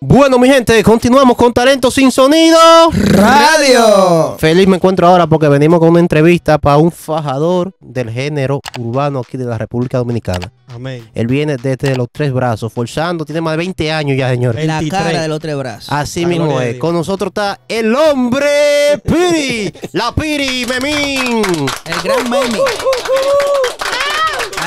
Bueno, mi gente, continuamos con Talento Sin Sonido Radio. Feliz me encuentro ahora porque venimos con una entrevista para un fajador del género urbano aquí de la República Dominicana. Amén. Él viene desde los tres brazos, forzando, tiene más de 20 años ya, señores. La 23. cara de los tres brazos. Así La mismo es. Con nosotros está el hombre Piri, la Piri Memín. El gran meme.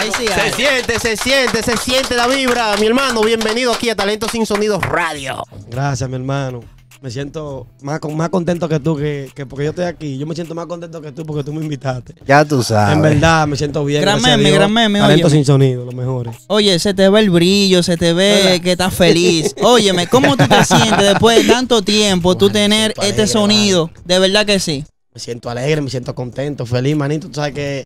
Ahí sí, Se ahí. siente, se siente, se siente la vibra. Mi hermano, bienvenido aquí a Talento Sin Sonido Radio. Gracias, mi hermano. Me siento más, con- más contento que tú, que, que porque yo estoy aquí. Yo me siento más contento que tú porque tú me invitaste. Ya tú sabes. En verdad, me siento bien. Gran meme, Dios. gran meme, Talento óyeme. sin sonido, los mejores. Oye, se te ve el brillo, se te ve que estás feliz. Óyeme, ¿cómo tú te sientes después de tanto tiempo tú Bueno, tener este alegre, sonido? De verdad que sí. Me siento alegre, me siento contento, feliz, manito. Tú sabes que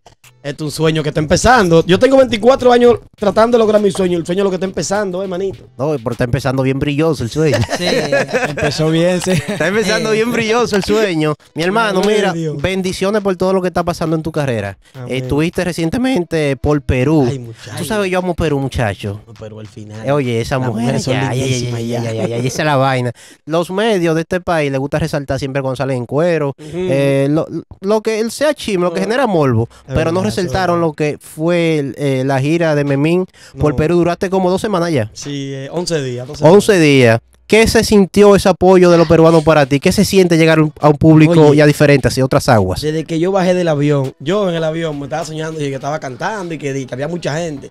esto es un sueño que está empezando. Yo tengo 24 años tratando de lograr mi sueño. El sueño es lo que está empezando, eh, manito. No, pero está empezando bien brilloso el sueño. Sí. Empezó bien, sí. Está empezando Eh. bien brilloso el sueño. Mi hermano, mira, Dios. bendiciones por todo lo que está pasando en tu carrera. Amén. Estuviste recientemente por Perú. Ay, muchacho. Tú sabes, yo amo Perú, muchacho. No, pero al final. Eh, Oye, esa Las mujer, ya, ya, ya, ya, ya, ya. ya, ya, ya, esa es la vaina. Los medios de este país les gusta resaltar siempre cuando salen en cuero. Ujú. eh, lo, lo que él sea chisme, lo que genera morbo. Pero no verdad, verdad. lo que fue eh, la gira de Memín por. Perú. Duraste como dos semanas ya. Sí, eh, 11 días. 12 11 días. ¿Qué se sintió ese apoyo de los peruanos para ti? ¿Qué se siente llegar a un público Oye. ya diferente, hacia otras aguas? Desde que yo bajé del avión, yo en el avión me estaba soñando y que estaba cantando y que, había mucha gente.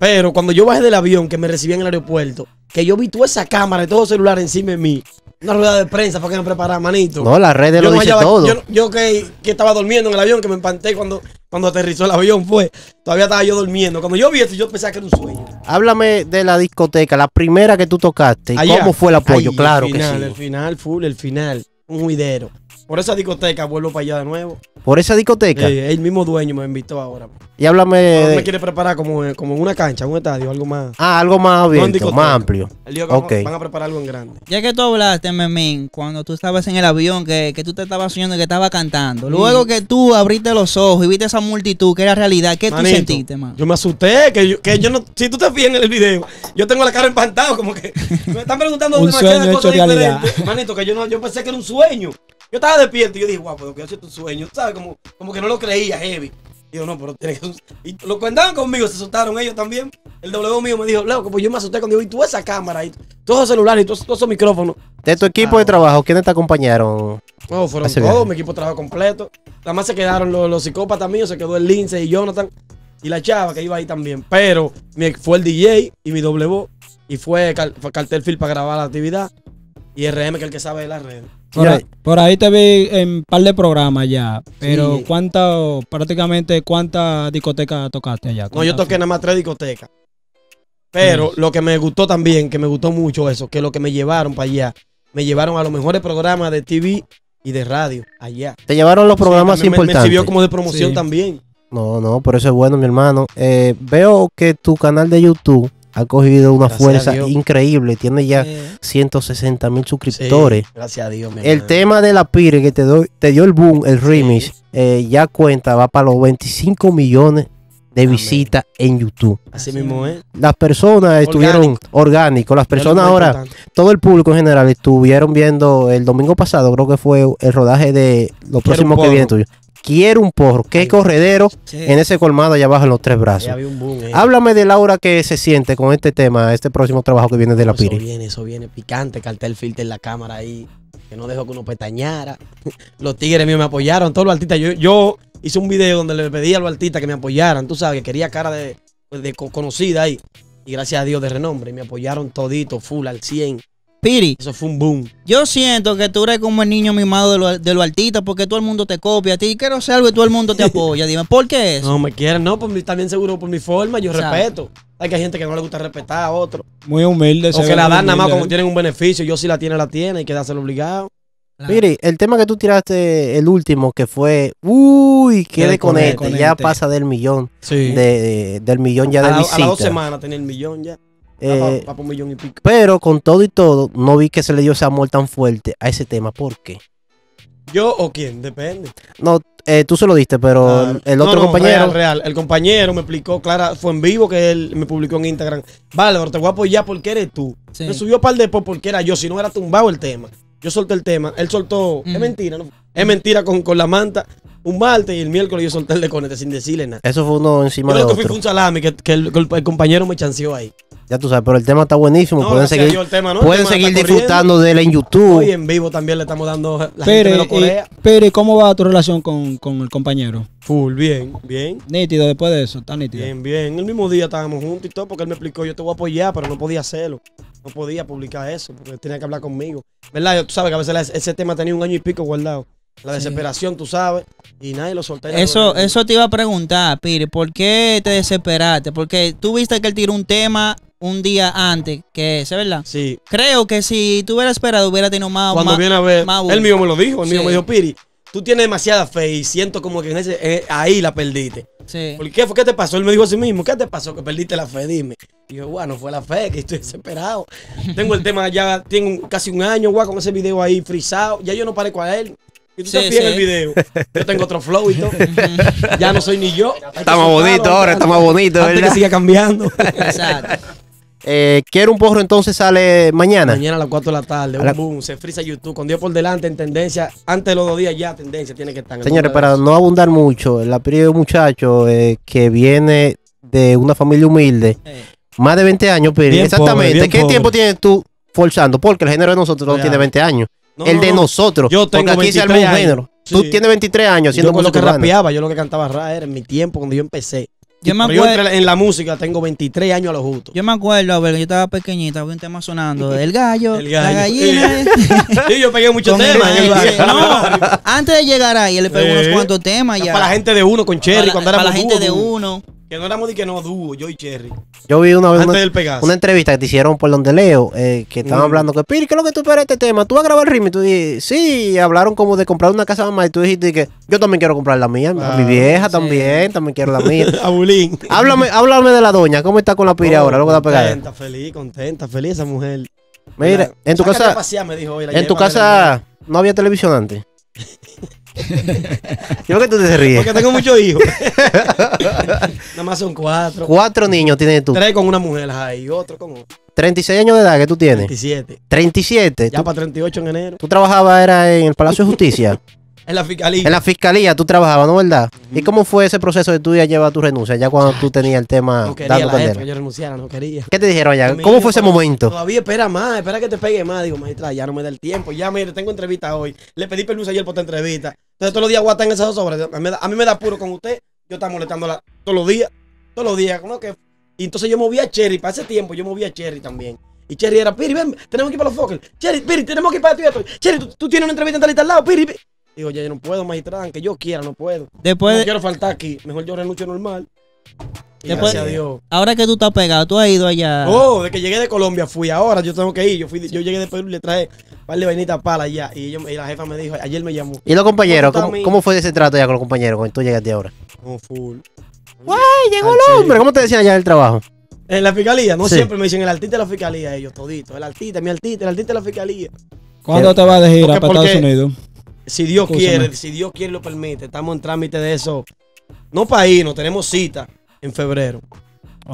Pero cuando yo bajé del avión, que me recibían en el aeropuerto, que yo vi toda esa cámara y todo el celular encima de mí, una rueda de prensa para que me preparara, manito. No, las redes lo no dicen hallaba- todo. Yo, yo que, que estaba durmiendo en el avión, que me empanté cuando, cuando aterrizó el avión, fue. Todavía estaba yo durmiendo. Cuando yo vi esto, yo pensaba que era un sueño. Háblame de la discoteca, la primera que tú tocaste. ¿y Allá. ¿Cómo fue el apoyo? Ay, claro el que sí. El final, full, el final. Un juidero. Por esa discoteca vuelvo para allá de nuevo. Por esa discoteca. Eh, el mismo dueño me invitó ahora. Y háblame Ahora de... me quiere preparar como, como una cancha, un estadio, algo más. Ah, algo más abierto, más amplio. El lío que Ok. van, a preparar algo en grande. Ya que tú hablaste, Memín, cuando tú estabas en el avión, que, que tú te estabas soñando que estaba cantando. Luego Mm. que tú abriste los ojos y viste esa multitud que era realidad, ¿qué Manito, tú sentiste, man? Yo me asusté, que yo, que yo no. Si tú te fijas en el video, yo tengo la cara empantada, como que me están preguntando Un demasiadas sueño cosas hecho realidad. diferentes. Manito, que yo no, yo pensé que era un sueño. Yo estaba despierto y yo dije, guau, pero que yo soy tu sueño. ¿Sabes? Como, como que no lo creía, heavy. Y yo, no, pero tiene que Y los que andaban conmigo se asustaron ellos también. El W mío me dijo, Leo, pues yo me asusté cuando yo vi toda esa cámara y todos esos celulares y todos, todos esos micrófonos. De tu equipo Ah, de trabajo, ¿quiénes te acompañaron? No, fueron todos, viaje. mi equipo de trabajo completo. Nada más se quedaron los, los psicópatas míos, se quedó el Lince y Jonathan. Y la chava que iba ahí también. Pero mi- fue el DJ y mi doble voz. Y fue, Cal- fue Cartel Field para grabar la actividad. Y RM, que es el que sabe de las redes. Por, ahí- por ahí te vi en un par de programas ya. Pero Sí. ¿cuántas, prácticamente, cuántas discotecas tocaste allá? No, yo ¿Cuántas toqué nada más tres discotecas. Pero lo que me gustó también, que me gustó mucho eso, que lo que me llevaron para allá, me llevaron a los mejores programas de TV y de radio allá. Te llevaron los programas Sí, me- me- Me importantes. sirvió como de promoción Sí. también. No, no, por eso es bueno, mi hermano. Eh, veo que tu canal de YouTube ha cogido una Gracias fuerza increíble. Tiene ya Eh, 160 mil Sí, suscriptores. gracias a Dios, mi El tema de la Pire que te, doy- te dio el boom, el remix, eh, ya cuenta, va para los 25 millones de visitas en YouTube. Así mismo es. Las personas estuvieron orgánicos, las personas ahora, importante. todo el público en general estuvieron viendo el domingo pasado, creo que fue el rodaje de lo próximo que viene tuyo. Quiero un porro, qué Ay, corredero sí. en ese colmado allá abajo en los tres brazos. boom. eh. Háblame de Laura que se siente con este tema, este próximo trabajo que viene de la Eso Piri. viene, eso viene picante, cartel filter en la cámara ahí, que no dejó que uno pestañara. Los tigres míos me apoyaron, todos los artistas. Yo, yo hice un video donde le pedí a los artistas que me apoyaran, tú sabes, que quería cara de, de co- conocida ahí. Y gracias a Dios de renombre, me apoyaron todito, full, al 100. Piri, Eso fue un boom. yo siento que tú eres como el niño mimado de los de los artistas porque todo el mundo te copia a ti. Quiero ser algo y todo el mundo te apoya. Dime, ¿por qué eso? No me quieren, no, por mi, también seguro por mi forma, yo respeto. Hay que hay gente que no le gusta respetar a otro. Muy humilde. O que la dan nada más humilde. como tienen un beneficio. Yo si la tiene, la tiene, hay que dárselo obligado. Claro. Piri, el tema que tú tiraste, el último, que fue, uy, qué Qué desconecte, desconecte. ya pasa del millón, Sí. de, de- del millón ya a, de la- a las dos semanas tenía el millón ya. Eh, va, millón y pico. pero con todo y todo, no vi que se le dio ese amor tan fuerte a ese tema. ¿Por qué? ¿Yo o quién? Depende. No, eh, tú se lo diste, pero Claro. el No, otro no, compañero. Real, real. El compañero me explicó, Clara, fue en vivo que él me publicó en Instagram. Bárbaro, te voy a apoyar porque eres tú. Sí. Me subió par de post porque era yo, si no era tumbado el tema. Yo solté el tema, él soltó. Es mentira, ¿no? Es mentira con, con la manta. Un martes y el miércoles yo solté el de conete sin decirle nada. Eso fue uno encima Yo de lo que fui otro. fue un salami que, que el, que el compañero me chanceó ahí. Ya tú sabes, pero el tema está buenísimo. No, pueden seguir, Dios, el tema, ¿no? El pueden seguir corriendo. disfrutando de él en YouTube. Hoy en vivo también le estamos dando la gente Pere. Pere, ¿cómo va tu relación con, con el compañero? Full, bien, bien. Nítido después de eso, está nítido. Bien, bien. El mismo día estábamos juntos y todo porque él me explicó, yo te voy a apoyar, pero no podía hacerlo. No podía publicar eso porque tenía que hablar conmigo. ¿Verdad? Tú sabes que a veces ese tema tenía un año y pico guardado. La Sí. desesperación, tú sabes. Y nadie lo soltó. Eso, eso te iba a preguntar, Piri, ¿por qué te desesperaste? Porque tú viste que él tiró un tema un día antes que ese, ¿verdad? Sí. Creo que si tú hubieras esperado hubiera tenido más... Cuando más- viene a ver, más él mismo me lo dijo. El mío Sí. me dijo, Piri, tú tienes demasiada fe y siento como que en ese, eh, ahí la perdiste. Sí. ¿Por qué? ¿Qué te pasó? Él me dijo a sí mismo, ¿qué te pasó? Que perdiste la fe, dime. Y yo, bueno, fue la fe, que estoy desesperado. Tengo el tema ya, tengo casi un año, guau, con ese video ahí frisado. Ya yo no parezco a él. Y tú Sí, te el video. Yo tengo otro flow y todo. ya no soy ni yo. Hay que Está más soltarlo bonito ahora, está más bonito, Antes ¿verdad? que siga cambiando. Exacto. Eh, Quiero un porro entonces sale mañana. Mañana a las 4 de la tarde, la- un boom, se frisa YouTube. Con Dios por delante, en tendencia. Antes de los dos días ya, tendencia tiene que estar. Señores, para no abundar mucho, la piri de un muchacho eh, que viene de una familia humilde, Eh, más de 20 años. Bien Exactamente. pobre, ¿Qué pobre. tiempo tienes tú forzando? Porque el género de nosotros no tiene 20 años. No, el de no. nosotros. Yo tengo porque aquí se arma 23 un género. Tú tienes 23 años haciendo Yo con lo que rapeaba, yo lo que cantaba rap era en mi tiempo, cuando yo empecé. Yo me yo acuerdo- entré en la música, tengo 23 años a lo justo. Yo me acuerdo, a ver, yo estaba pequeñita, había un tema sonando, el gallo, El la gallo. gallina. Sí, yo pegué muchos temas no, antes de llegar ahí, él le pegó Sí. unos cuantos temas ya. Para la gente de uno con Cherry, Para- cuando para éramos la gente de uno. Que no éramos de que no dúo, yo y Cherry. Yo vi una vez Antes una, del pegazo. una entrevista que te hicieron por donde Leo, eh, que estaban Mm. hablando que, Piri, ¿qué es lo que tú esperas de este tema? ¿Tú vas a grabar el ritmo? Y tú dijiste, sí, y hablaron como de comprar una casa mamá y tú dijiste que yo también quiero comprar la mía, mi Ah, vieja sí. también, también quiero la mía. Abulín. háblame, háblame de la doña, ¿cómo está con la Piri ahora? Luego. Contenta, feliz, contenta, feliz esa mujer. Mira, en tu casa, pasear, me dijo hoy, la en tu casa no había televisión antes. Yo que tú te ríes. Porque tengo muchos hijos. Nada más son cuatro. Cuatro niños tienes tú. Tres con una mujer ahí y otro con 36 años de edad que tú tienes. 27. 37. Ya Tú, para 38 en enero. tú trabajabas era en el Palacio de Justicia. En la fiscalía. en la fiscalía tú trabajabas, ¿no verdad? ¿Y cómo fue ese proceso de tú ya llevar tu renuncia? Ya cuando tú tenías el tema no quería dando la candela. que yo renunciara, no quería. ¿Qué te dijeron allá? ¿Cómo fue ese "Pero momento? Todavía espera más, espera que te pegue más. Digo, maestra, ya no me da el tiempo. Ya, mire, tengo entrevista hoy. Le pedí permiso ayer por esta entrevista. Entonces, todos los días en esas dos horas. A mí, me da- a mí me da puro con usted. Yo estaba molestándola todos los días. Todos los días. ¿no? Que, y entonces yo moví a Cherry. Para ese tiempo, yo moví a Cherry también. Y Cherry era, Piri, ven, tenemos que ir para los Fokker. Cherry, Piri, tenemos que ir para esto y esto. Cherry, tú, tú tienes una entrevista en talita al lado, Piri. Piri. Digo, ya yo no puedo, magistrada, aunque yo quiera, no puedo. Después, no de- quiero faltar aquí. Mejor yo renuncio normal. Y Después- gracias a Dios. ahora que tú estás pegado, tú has ido allá. Oh, de que llegué de Colombia fui. Ahora yo tengo que ir. Yo fui, yo llegué de Perú y le traje un par de vainitas para allá. Y, ellos- y la jefa me dijo, ayer me llamó. ¿Y los compañeros? ¿Cómo ¿Cómo, cómo fue ese trato ya con los compañeros cuando tú llegaste ahora? No, full. ¡Ay, llegó Al el hombre! ¿Cómo te decían allá en el trabajo? En la fiscalía, no Sí. siempre me dicen el artista de la fiscalía, ellos toditos. El artista, mi artista, el artista de la fiscalía. ¿Cuándo te vas de gira para Estados Unidos? Si Dios Escúchame. quiere, si Dios quiere lo permite, estamos en trámite de eso. No para irnos, tenemos cita en febrero.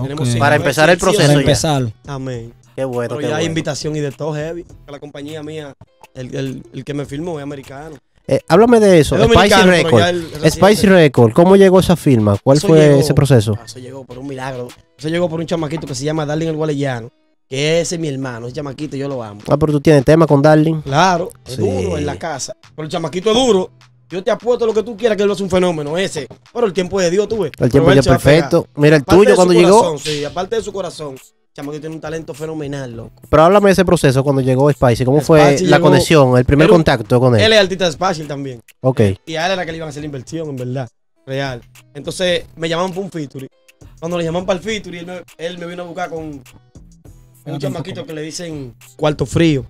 Tenemos cita. Para empezar el proceso Para sí. ya. empezar. Amén. Qué bueno, Pero qué ya hay invitación y de todo heavy. La compañía mía, el, el- el que me filmó es americano. Eh, háblame de eso. Es Spicy Record. Spicy Record. ¿Cómo llegó esa firma? ¿Cuál Eso fue llegó- ese proceso? Ah, Eso llegó por un milagro. Eso llegó por un chamaquito que se llama Darling el Gualeyano. Que ese es mi hermano, ese chamaquito yo lo amo. Ah, pero tú tienes tema con Darling. Claro, es Sí. duro en la casa. Pero el chamaquito es duro. Yo te apuesto lo que tú quieras que él ser un fenómeno ese. Pero el tiempo de Dios, tú ves. El tiempo ya perfecto. Mira, el Aparte tuyo cuando llegó. Sí, aparte de su corazón. Chamaquito tiene un talento fenomenal, loco. Pero háblame de ese proceso cuando llegó Spicy. ¿Cómo fue Spicy la llegó- conexión, el primer contacto con Él él? es artista de Spatial también. Ok. Y a él era que le iban a hacer la inversión, en verdad. Real. Entonces me llamaban para un featuring. Cuando le llaman para el featuring, él me, él me vino a buscar con un chamaquito que le dicen cuarto frío.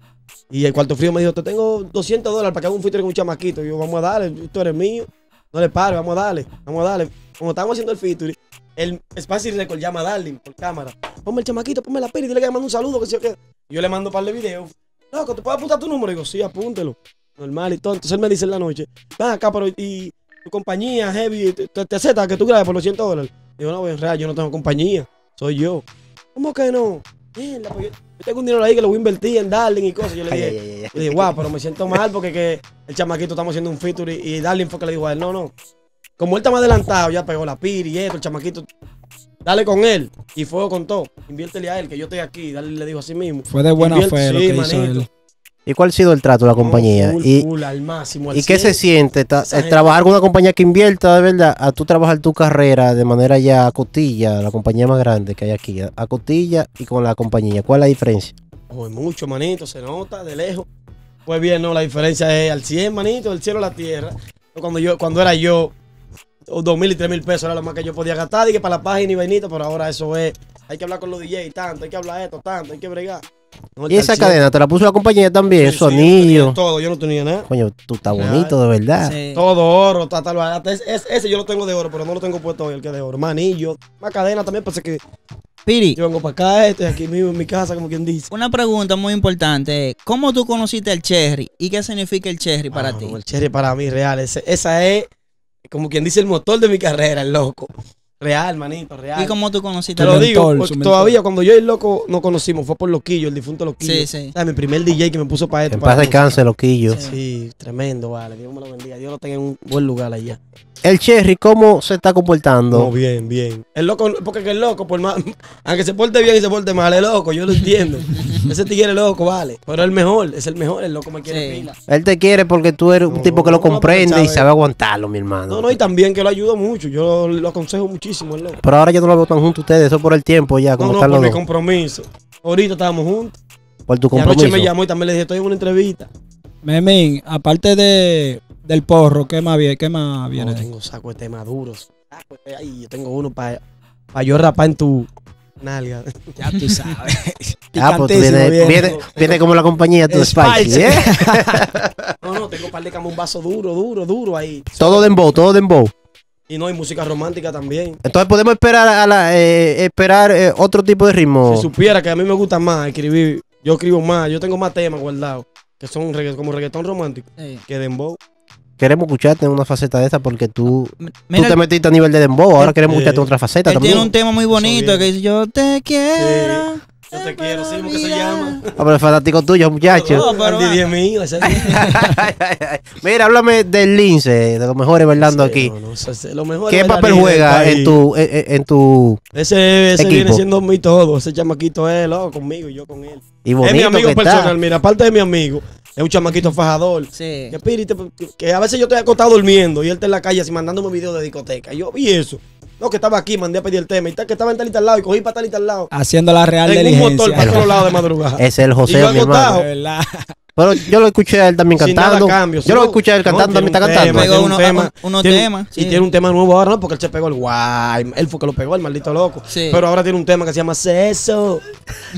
Y el cuarto frío me dijo, te tengo 200 dólares para que haga un featuring con un chamaquito. Y yo, vamos a darle, tú eres mío. No le pares, vamos a darle, vamos a darle. Como estábamos haciendo el featuring, el Spicy Record llama a Darling por cámara. Ponme el chamaquito, ponme la peli, dile que le mando un saludo, que yo qué. Y yo le mando un par de videos. Loco, ¿te puedo apuntar tu número? Y digo, sí, apúntelo. Normal y todo. Entonces él me dice en la noche, ven acá, pero y tu compañía, Heavy, te, te, acepta que tú grabes por los 100 dólares. Digo, no, en realidad yo no tengo compañía, soy yo. ¿Cómo que no? Mierda, pues yo, yo tengo un dinero ahí que lo voy a invertir en Darling y cosas. Yo le dije, ay, ay, ay. yo dije, guau, pero me siento mal porque que el chamaquito estamos haciendo un feature y, y Darling fue que le dijo a él, no, no. Como él está más adelantado, ya pegó la piri y esto, el chamaquito, dale con él. Y fuego con todo. Inviértele a él, que yo estoy aquí. Darling le dijo así mismo. Fue de buena Invierte- fe lo sí, que hizo manito. él. ¿Y cuál ha sido el trato de la compañía? No, full, ¿Y, full, al máximo, al ¿y qué se 100. siente ta- eh, trabajar con una compañía que invierta de verdad a tú trabajar tu carrera de manera ya a costilla, la compañía más grande que hay aquí, a, a costilla y con la compañía? ¿Cuál es la diferencia? Mucho, manito, se nota de lejos. Pues bien, no, la diferencia es al 100, manito, del cielo a la tierra. Cuando yo, cuando era yo, dos mil y tres mil pesos era lo más que yo podía gastar, y que para la página y vainita, pero ahora eso es, hay que hablar con los DJ tanto, hay que hablar esto tanto, hay que bregar. No, ¿Y esa al 100. cadena te la puso la compañía también? Sí, su sí, yo no tenía anillo. Todo, yo no tenía nada. Coño, tú estás bonito, de verdad. Sí. Todo oro, ta, tal, hasta ese, ese- ese yo lo tengo de oro, pero no lo tengo puesto hoy, el que es de oro. Más anillo, más cadena también, pensé que Piri, yo vengo para acá, estoy aquí mismo en mi casa, como quien dice. una pregunta muy importante. ¿Cómo tú conociste el cherry? ¿Y qué significa el cherry para Ah, ti? no, el cherry para mí real. Ese- esa es, como quien dice, el motor de mi carrera, el loco. Real, manito, real. ¿Y cómo tú conociste Te lo digo, porque todavía cuando yo y el loco nos conocimos fue por Loquillo, el difunto Loquillo. Sí, sí. O sea, mi primer DJ que me puso para esto. En para paz descanse, loquillo. Sí, tremendo, vale. Dios me lo bendiga. Dios lo tenga en un buen lugar allá. El Cherry, ¿cómo se está comportando? No, bien, bien. El loco, porque que el loco, por más, aunque se porte bien y se porte mal, es loco, yo lo entiendo. Ese tigre es loco, vale. Pero el mejor, es el mejor, el loco me quiere Sí. pila. Él te quiere porque tú eres un No, tipo que lo no, comprende y sabe. aguantarlo, mi hermano. No, no, y también que lo ayudo mucho. Yo lo aconsejo muchísimo, el loco. Pero ahora yo no lo veo tan juntos ustedes, eso por el tiempo ya, No, como no, están por los mi dos. compromiso. Ahorita estábamos juntos. Por tu Y anoche compromiso. me llamó y también le dije, estoy en una entrevista. Memín, aparte de, del porro, ¿qué más, viene? ¿Qué más viene? No, tengo saco de temas duros. Ay, yo tengo uno para yo rapar en tu nalga. Ya tú sabes. Ah, pues tú Picantísimo vienes, viene. viene, viene como la compañía tu Spicy. ¿eh? No, no, tengo un par de camas, un vaso duro, duro, duro ahí. todo dembow, todo dembow. Y no, hay música romántica también. Entonces podemos esperar a la, eh, esperar eh, otro tipo de ritmo. Si supiera que a mí me gusta más escribir, yo escribo más, yo tengo más temas guardados, que son regga- como reggaetón romántico, Sí. que dembow. Queremos escucharte en una faceta de esta porque tú, tú Mira, te metiste a nivel de dembow, ahora queremos eh, escucharte en otra faceta él también. tiene un tema muy bonito que dice yo te quiero. Yo te quiero, sí, ¿cómo que se llama? Ah, pero es fanático tuyo, muchacho. No, pero Al va. DJ mío, ese Mira, háblame del lince, de los mejores bailando Sí, aquí. no, no, es lo mejor ¿Qué bailarín papel del juega en tu, en, en- en tu Ese, ese Equipo. viene siendo mi todo. Ese chamaquito es loco conmigo y yo con él. y es bonito mi amigo que personal, está? mira, aparte de mi amigo, es un chamaquito fajador. Sí. Que, Piri, te- que a veces yo estoy acostado durmiendo y él está en la calle así mandándome videos de discoteca. Y yo vi eso. No, que estaba aquí, mandé a pedir el tema. Y tal, que estaba en tal y tal lado y cogí para tal y tal lado. Haciendo la real En un motor diligencia. para otro lado de madrugada. Ese es el Y José, yo mi hermano. Pero yo lo escuché a él también Sin cantando. nada a cambio. Yo lo escuché a él No, cantando, también está cantando. Pegó tiene un uno- tema, un- unos tiene- temas, Y sí. tiene un tema nuevo ahora, ¿no? Porque él se pegó el guay. Él fue que lo pegó, el maldito loco. Sí. Pero ahora tiene un tema que se llama Ceso.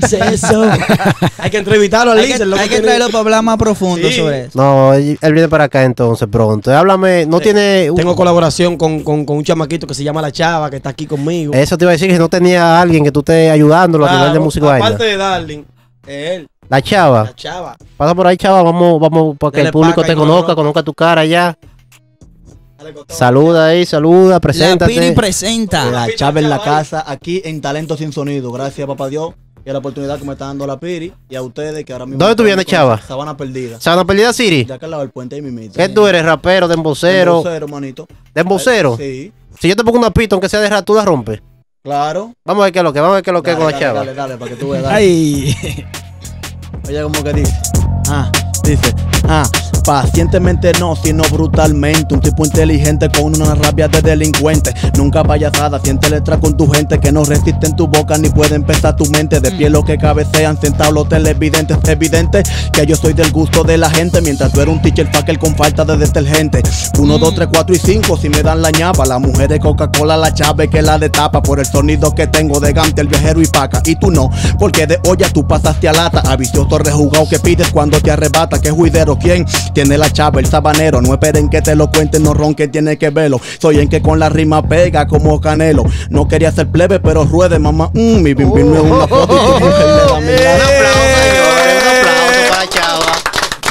Ceso. hay que entrevistarlo al Hay que, hay que traerlo para hablar más profundo Sí. sobre eso. No, él viene para acá entonces pronto. Háblame, no Sí. tiene... un- Tengo colaboración con, con, con un chamaquito que se llama La Chava, que está aquí conmigo. Eso te iba a decir que no tenía a alguien que tú estés ayudándolo a nivel de Claro, música. Aparte de Darling, es él, La chava. La Chava. Pasa por ahí, chava. Vamos, vamos, para que Dele el público te conozca, no. conozca tu cara ya. Saluda ahí, saluda, La Piri preséntate. presenta. La chava en la casa, aquí en Talento Sin Sonido. Gracias, papá Dios, y a la oportunidad que me está dando la Piri y a ustedes que ahora mismo. ¿Dónde tú vienes, chava? Sabana Perdida. Sabana Perdida City. De acá al lado del puente, ahí mi ¿Qué tú eres? ¿Rapero, dembocero? Cero, manito. ¿Dembocero? Sí, Si yo te pongo una pista, aunque sea de rap, tú la rompes. claro. Vamos a ver qué es lo que, vamos a ver qué es lo que es Dale, con la dale, chava. Dale, dale, para que tú veas. Ay. Oye, como que dice. Ah, dice. Ah, pacientemente no, sino brutalmente. Un tipo inteligente con una rabia de delincuente. Nunca payasada, siente letra con tu gente que no resiste en tu boca ni puede empezar tu mente. De pie lo que cabecean sentados los televidentes. Es evidente que yo soy del gusto de la gente. Mientras tú eres un teacher fucker con falta de detergente. Uno, dos, tres, cuatro y cinco, si me dan la ñapa. La mujer de Coca-Cola, la chave que la destapa. Por el sonido que tengo de Gante, el viajero y paca. Y tú no, porque de olla tú pasaste a lata. A vicioso rejugado que pides cuando te arrebata. Que juidero, ¿quién? Tiene la chave, el sabanero. No esperen que te lo cuenten, no ronquen, tiene que verlo. Soy en que con la rima pega como canelo. No quería ser plebe, pero ruede, mamá. Mm, mi bim bim no es una foto y tu mujer me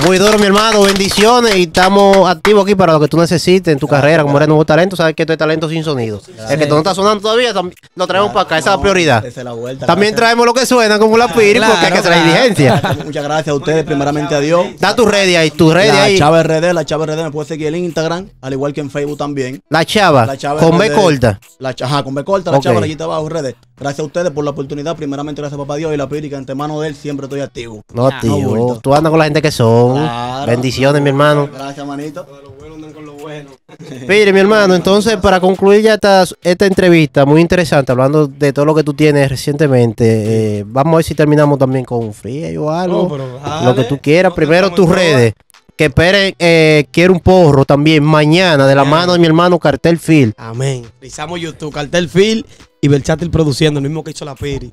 duro, mi hermano. Bendiciones. Y estamos activos aquí para lo que tú necesites en tu carrera. Como eres nuevo talento, sabes que esto es talento sin sonido. El que tú no está sonando todavía, lo traemos para acá. Esa es la prioridad. Esa es la vuelta. También traemos lo que suena como la Piri, porque hay que hacer la claro. diligencia. Muchas gracias a ustedes, primeramente a Dios. Da tu ready ahí, tu La ahí. Chava RD, la Chava RD me puede seguir en Instagram, al igual que en Facebook también. La chava, La Chava con B corta. La, ajá, con B corta, la Ok. Chava rayita abajo, RD. Gracias a ustedes por la oportunidad. Primeramente, gracias a papá Dios y la Piri, que antemano de él siempre estoy activo. No, Ah, tío. no, tú andas con la gente que son. Claro. Bendiciones, mi hermano. Gracias, manito. Mire, mi hermano, entonces para concluir ya esta, esta entrevista muy interesante, hablando de todo lo que tú tienes recientemente, eh, vamos a ver si terminamos también con un free o algo. No, lo que tú quieras. No, Primero tus redes. Que esperen, eh, quiero un porro también mañana de la Mañana. mano de mi hermano Cartel Phil. Amén. Pisamos YouTube, Cartel Phil y Belchatil produciendo, lo mismo que hizo la Piri.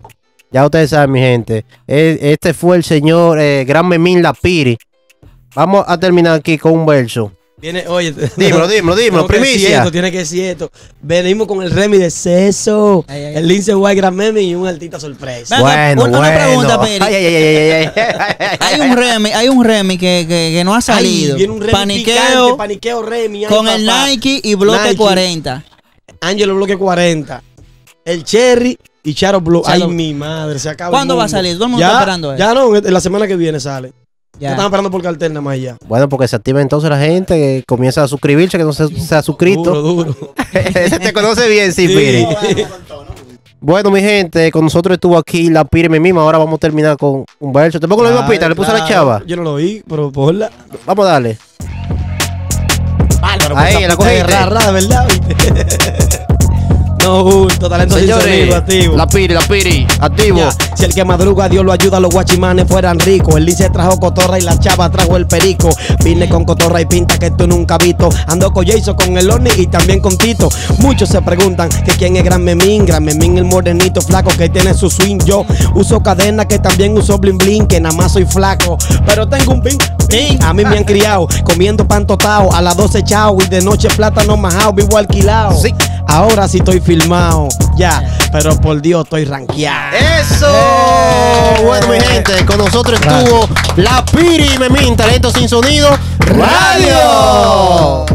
Ya ustedes saben, mi gente. Eh, Este fue el señor eh, Gran Memín Lapiri. Vamos a terminar aquí con un verso. Viene, oye, Dímelo, dímelo, dímelo, que primicia. esto, tiene que decir esto. Venimos con el Remy de Ceso, Ay, ay, el Lince White Gran Meme y un artista sorpresa. Bueno, una bueno. pregunta, Peri. Ay, ay, ay, ay, ay, ay. Hay un Remy, hay un Remy que, que, que no ha salido. Ay, viene un Remy Paniqueo picante, paniqueo Remy. con el. Nike y bloque Nike. 40. Angelo Bloque 40. El Cherry y Charo Blue. Charo- Ay, mi madre, se acaba. el ¿Cuándo va a salir? Todo el mundo ya, está esperando eso. Ya no, en la semana que viene sale. Ya. Ya. Están esperando por cartel nada más ya. Bueno, porque se activa entonces la gente que comienza a suscribirse, que no se, se ha suscrito. Duro, duro. Ese te conoce bien, sí, Sí. Piri. Bueno, mi gente, con nosotros estuvo aquí la Piri misma. Ahora vamos a terminar con un verso. Te pongo la misma pista, le puse a la chava. Yo no lo oí, pero ponla. Vamos a darle. Bárbaro, Ahí, la cogiste. Rara, verdad. no, bulto, talento sin sonido, activo. la Piri, la Piri, activo. Ya, Si el que madruga Dios lo ayuda, los guachimanes fueran ricos. El Lice trajo cotorra y la chava trajo el perico. Vine con cotorra y pinta que tú nunca visto. Ando con Jason, con el Oni y también con Tito. Muchos se preguntan que quién es Gran Memín. Gran Memín, el morenito flaco que tiene su swing. Yo uso cadena que también uso bling bling, que nada más soy flaco. Pero tengo un bing. A mí me han criado comiendo pan totao, a las 12 chao y de noche plátano majao, vivo alquilado. Sí. Ahora sí estoy filmado, ya, pero por Dios estoy rankeado. ¡Eso! Bueno, mi gente, con nosotros estuvo la Piri Memín, Talento Sin Sonido Radio.